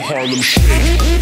Harlem Shake.